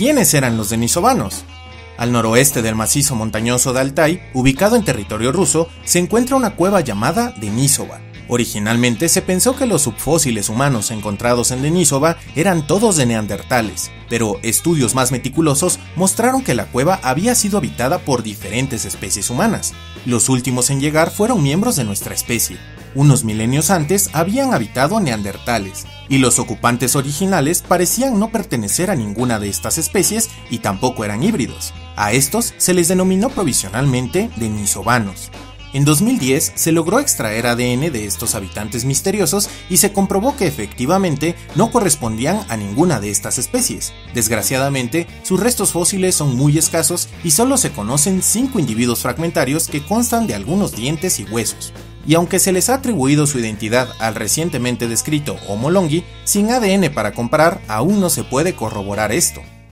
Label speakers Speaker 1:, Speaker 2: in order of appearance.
Speaker 1: ¿Quiénes eran los denisovanos? Al noroeste del macizo montañoso de Altai, ubicado en territorio ruso, se encuentra una cueva llamada Denisova. Originalmente se pensó que los subfósiles humanos encontrados en Denisova eran todos de neandertales, pero estudios más meticulosos mostraron que la cueva había sido habitada por diferentes especies humanas. Los últimos en llegar fueron miembros de nuestra especie. Unos milenios antes habían habitado neandertales, y los ocupantes originales parecían no pertenecer a ninguna de estas especies y tampoco eran híbridos. A estos se les denominó provisionalmente denisovanos. En 2010 se logró extraer ADN de estos habitantes misteriosos y se comprobó que efectivamente no correspondían a ninguna de estas especies. Desgraciadamente, sus restos fósiles son muy escasos y solo se conocen 5 individuos fragmentarios que constan de algunos dientes y huesos. Y aunque se les ha atribuido su identidad al recientemente descrito Homo longi, sin ADN para comparar aún no se puede corroborar esto.